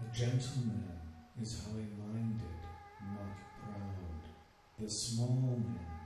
A gentleman is high-minded, not proud. The small man